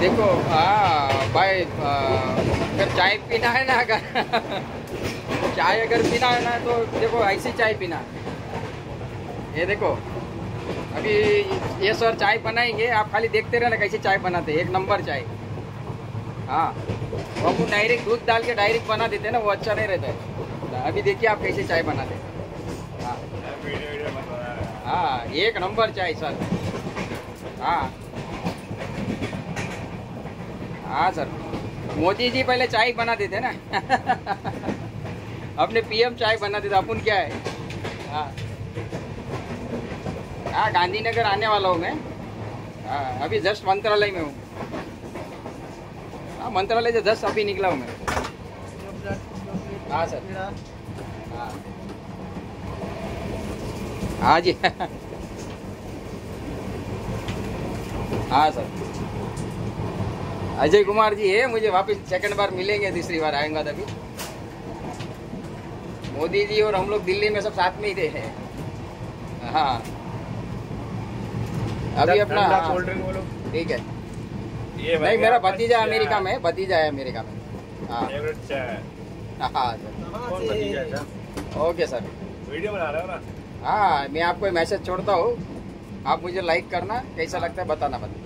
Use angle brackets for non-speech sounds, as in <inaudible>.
देखो हाँ भाई अगर चाय पीना है ना, अगर <laughs> चाय अगर पीना है ना तो देखो, ऐसी चाय पीना। ये देखो, अभी ये सर चाय बनाएँगे, आप खाली देखते रहना कैसे चाय बनाते एक नंबर चाय। हाँ अपन डायरेक्ट दूध डाल के डायरेक्ट बना देते ना, वो अच्छा नहीं रहता है। अभी देखिए आप कैसे चाय बनाते है। हाँ एक नंबर चाय, सर। हाँ. सर. मोदी जी पहले चाय बनाते थे ना. <laughs> अपने पीएम चाय बनाते थे अपन क्या है? हाँ. गांधीनगर आने वाला हूँ मैं. हाँ अभी जस्ट मंत्रालय में हूँ. हाँ मंत्रालय से जस्ट अभी निकला हूँ मैं. हाँ सर. हाँ जी. <laughs> हाँ सर। अजय कुमार जी है मुझे वापस सेकंड बार मिलेंगे तीसरी बार आएँगा तभी। मोदी जी और हम लोग दिल्ली में सब साथ में ही थे। हाँ। अभी अपना हाँ, ठीक है। ये नहीं मेरा भतीजा अमेरिका में भतीजा है अमेरिका में। हाँ। हाँ? सर। है? Okay sir. वीडियो बना रहे हो ना? हाँ मैं आपको मैसेज छोड़ता हूँ। आप मुझे लाइक करना कैसा लगता है बताना बता